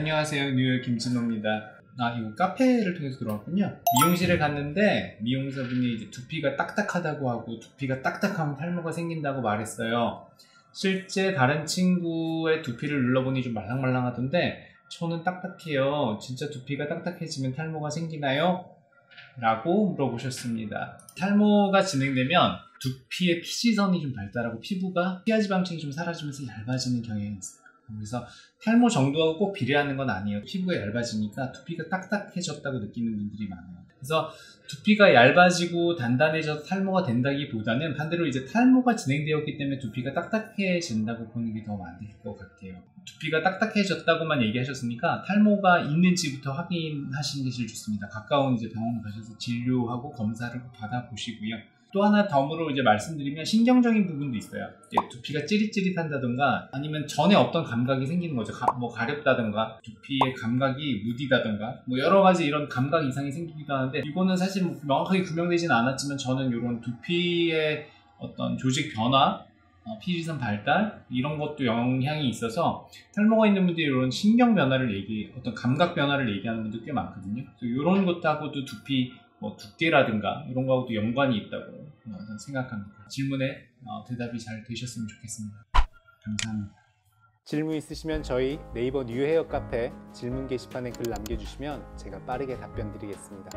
안녕하세요. 뉴욕 김진호입니다. 아 이거 카페를 통해서 들어왔군요. 미용실에 갔는데 미용사분이 이제 두피가 딱딱하다고 하고 두피가 딱딱하면 탈모가 생긴다고 말했어요. 실제 다른 친구의 두피를 눌러보니 좀 말랑말랑하던데 저는 딱딱해요. 진짜 두피가 딱딱해지면 탈모가 생기나요? 라고 물어보셨습니다. 탈모가 진행되면 두피의 피지선이 좀 발달하고 피부가 피하지방층이 좀 사라지면서 얇아지는 경향이 있어요 그래서 탈모 정도하고 꼭 비례하는 건 아니에요. 피부가 얇아지니까 두피가 딱딱해졌다고 느끼는 분들이 많아요. 그래서 두피가 얇아지고 단단해져서 탈모가 된다기보다는 반대로 이제 탈모가 진행되었기 때문에 두피가 딱딱해진다고 보는 게 더 맞을 것 같아요. 두피가 딱딱해졌다고만 얘기하셨으니까 탈모가 있는지부터 확인하시는 게 제일 좋습니다. 가까운 이제 병원 가셔서 진료하고 검사를 받아보시고요. 또 하나 덤으로 이제 말씀드리면 신경적인 부분도 있어요. 두피가 찌릿찌릿한다던가 아니면 전에 없던 감각이 생기는 거죠. 가, 뭐 가렵다던가 두피의 감각이 무디다던가 뭐 여러 가지 이런 감각 이상이 생기기도 하는데 이거는 사실 뭐 명확하게 구명되지는 않았지만 저는 이런 두피의 어떤 조직 변화 어, 피지선 발달 이런 것도 영향이 있어서 탈모가 있는 분들이 이런 신경 변화를 얘기 어떤 감각 변화를 얘기하는 분들 꽤 많거든요. 이런 것하고도 두피 뭐 두께라든가 이런 거하고도 연관이 있다고 생각합니다. 질문에 어, 대답이 잘 되셨으면 좋겠습니다. 감사합니다. 질문 있으시면 저희 네이버 뉴헤어 카페 질문 게시판에 글 남겨주시면 제가 빠르게 답변 드리겠습니다.